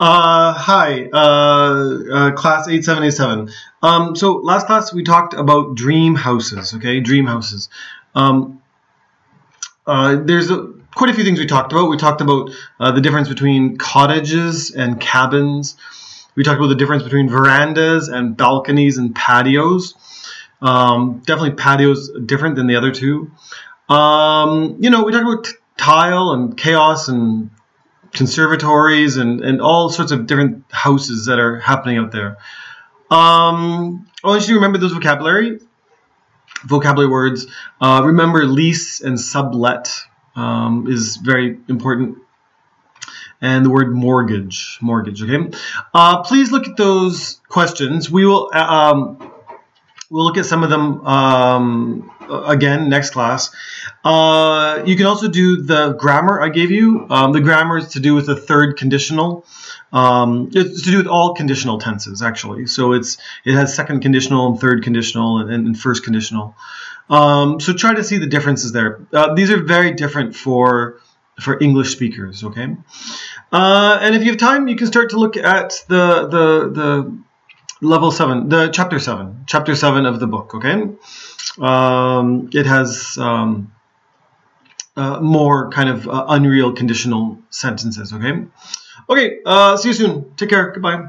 Uh, hi, uh, uh, class 8787. Um, so last class we talked about dream houses, okay? Dream houses. Um, uh, there's a, quite a few things we talked about. We talked about uh, the difference between cottages and cabins. We talked about the difference between verandas and balconies and patios. Um, definitely patios different than the other two. Um, you know, we talked about tile and chaos and conservatories and, and all sorts of different houses that are happening out there. Um, I you remember those vocabulary, vocabulary words. Uh, remember lease and sublet um, is very important. And the word mortgage, mortgage, okay? Uh, please look at those questions. We will, uh, um, we'll look at some of them um, again next class. Uh, you can also do the grammar I gave you. Um, the grammar is to do with the third conditional. Um, it's to do with all conditional tenses actually. So it's it has second conditional and third conditional and, and first conditional. Um, so try to see the differences there. Uh, these are very different for for English speakers. Okay, uh, and if you have time, you can start to look at the the the level seven, the chapter seven, chapter seven of the book. Okay, um, it has um, uh, more kind of uh, unreal conditional sentences. Okay, okay. Uh, see you soon. Take care. Goodbye.